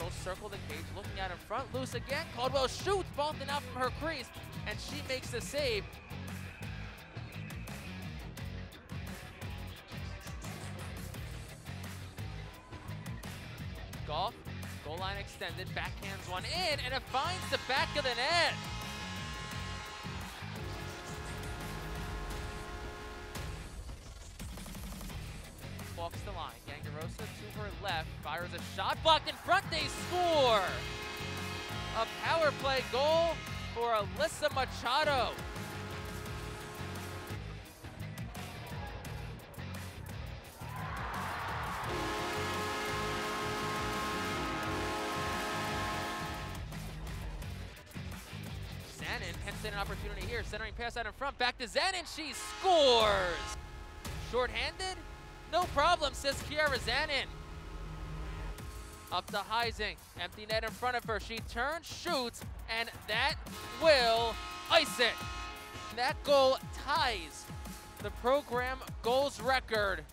She'll circle the cage, looking out in front, loose again. Caldwell shoots, vaulting out from her crease, and she makes the save. Golf, goal line extended, backhands one in, and it finds the back of the net. Walks the line. Gangarosa to her left, fires a shot, blocked in front, they score! A power play goal for Alyssa Machado. Zanin hence in an opportunity here, centering pass out in front, back to Zanin, she scores! Short-handed? No problem, says Kiara Zanin. Up to Heising, empty net in front of her. She turns, shoots, and that will ice it. That goal ties the program goals record